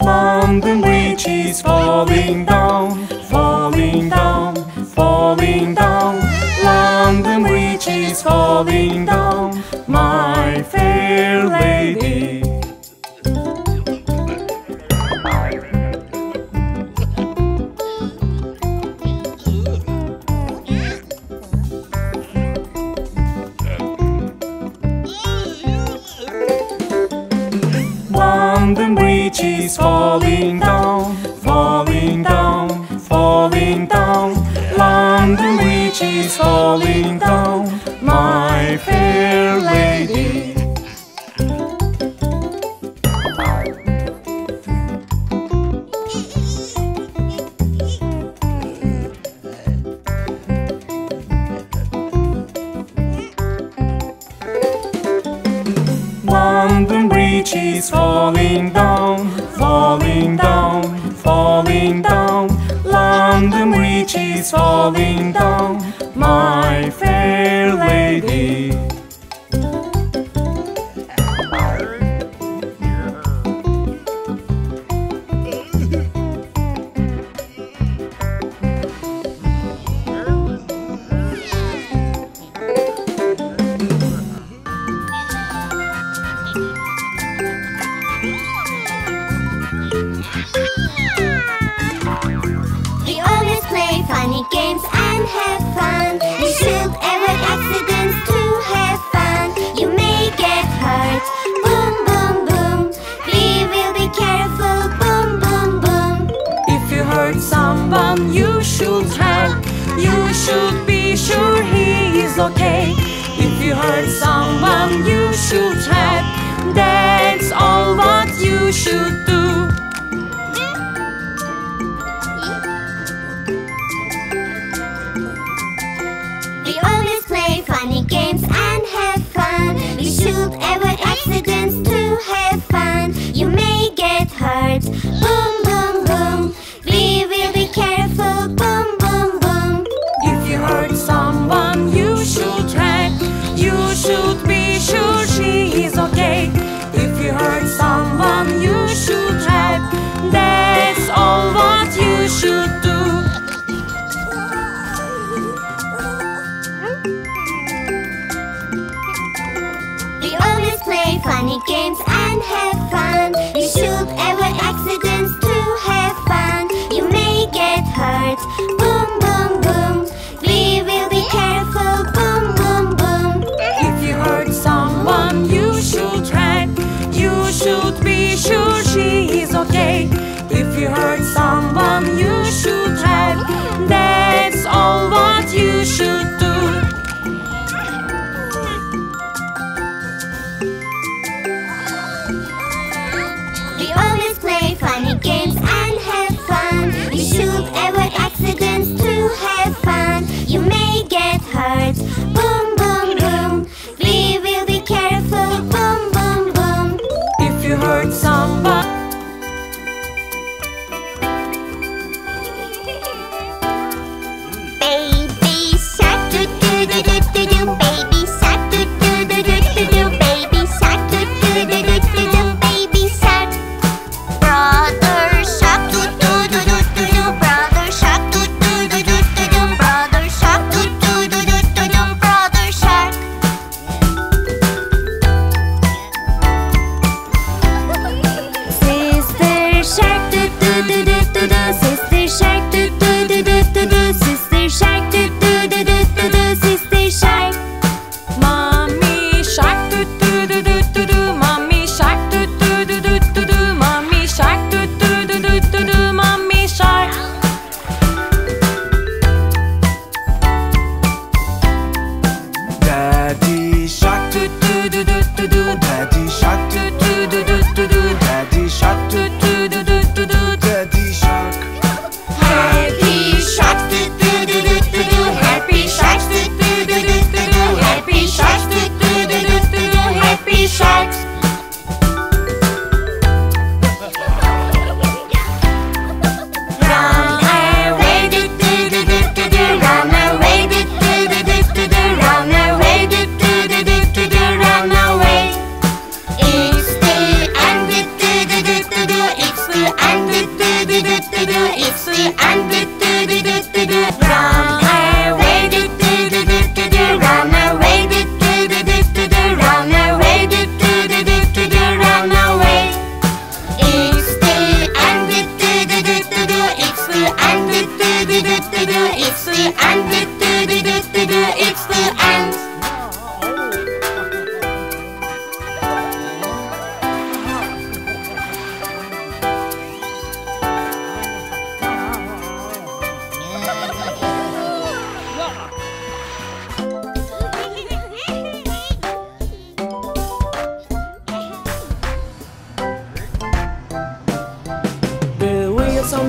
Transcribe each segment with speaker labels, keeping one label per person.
Speaker 1: London Bridge is falling down, falling down, falling down. London Bridge is falling down. My London Bridge is falling down, falling down, falling down. London Bridge is falling down, my fair lady. he's falling down, falling down, falling down. London Bridge is falling down. My
Speaker 2: should be
Speaker 3: sure he is okay. If you hurt someone, you should help. That's all what you should do.
Speaker 2: We always play funny games and have fun. We should avoid accidents to have fun. You may get hurt.
Speaker 3: do do do do
Speaker 2: do do.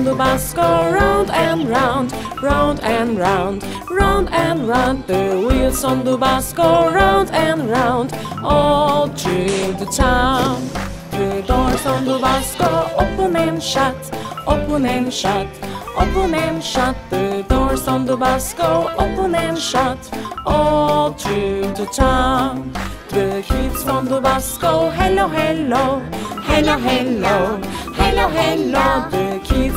Speaker 1: The bus go round and round, round and round, round and round. The wheels on the bus go round and round, all through the town. The doors on the bus go open and shut, open and shut, open and shut. The doors on the bus go open and shut, all through the town. The kids on the bus go hello, hello, hello, hello, hello, hello. The kids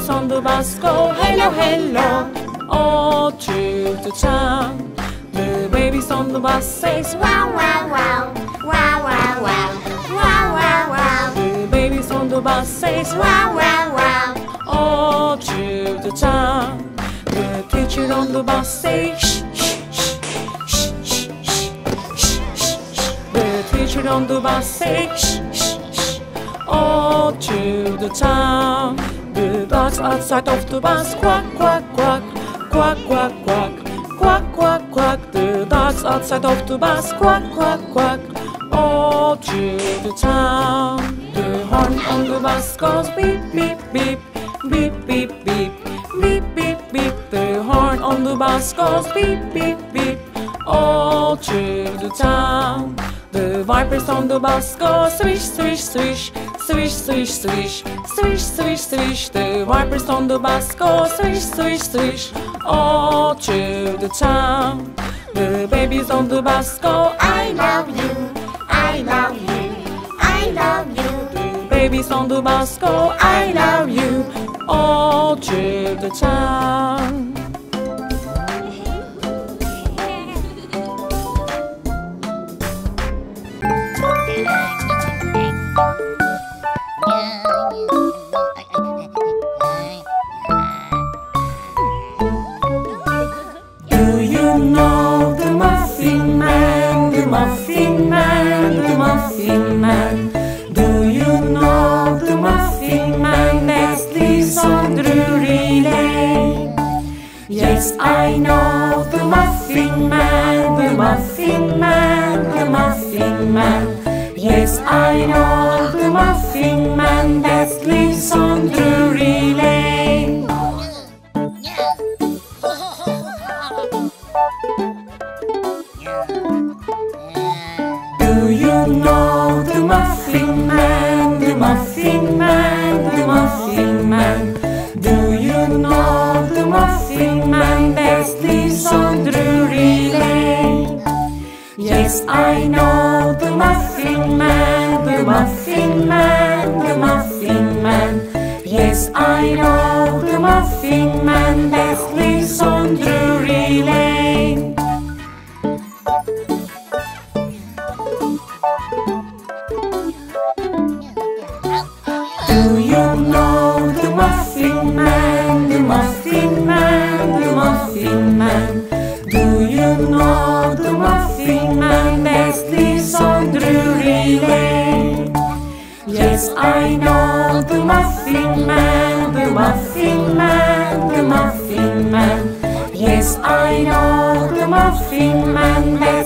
Speaker 1: go hello, hello, all through the town. The babies on the bus says
Speaker 3: Wow, wow, wow. Wow, wow, wow. Wow, wow.
Speaker 1: The babies on the bus says
Speaker 3: Wow, wow, wow.
Speaker 1: all through the town. The teacher on the bus says shh, shh, shh, shh, shh, shh, shh. The teacher on the bus says shh, shh, shh, all through the town. Dogs outside of the bus quack, quack, quack, quack, quack, quack, quack, quack, quack. The dogs outside of the bus quack, quack, quack, all through the town. The horn on the bus goes beep, beep, beep, beep, beep, beep, beep, beep, beep. The horn on the bus goes beep, beep, beep, all through the town. The vipers on the bus go swish, swish, swish, swish, swish, swish, swish, swish, swish. The vipers on the bus go oh, swish, swish, swish, all through the town. The babies on the bus go oh,
Speaker 3: I love you. I love you. I love you.
Speaker 1: The babies on the bus go oh, I love you, all through the town. You know the Muffin Man, the Muffin Man, the Muffin Man? Do you know the Muffin Man that lives on Drury Lane? Yes, I know the Muffin Man, the Muffin Man, the Muffin Man. Yes, I know the Muffin Man that lives on Drury Lane. Know the Muffin Man, the Muffin Man, the Muffin Man? Do you know the Muffin Man that lives on Drury Lane? Yes, I know the Muffin Man, the Muffin Man, the Muffin Man. Yes, I know the Muffin Man that Muffin Man, the Muffin Man, the Muffin Man? Do you know the Muffin Man that lives on Drury Lane? Yes, I know the Muffin Man, the Muffin Man, the Muffin Man. Yes, I know the Muffin Man that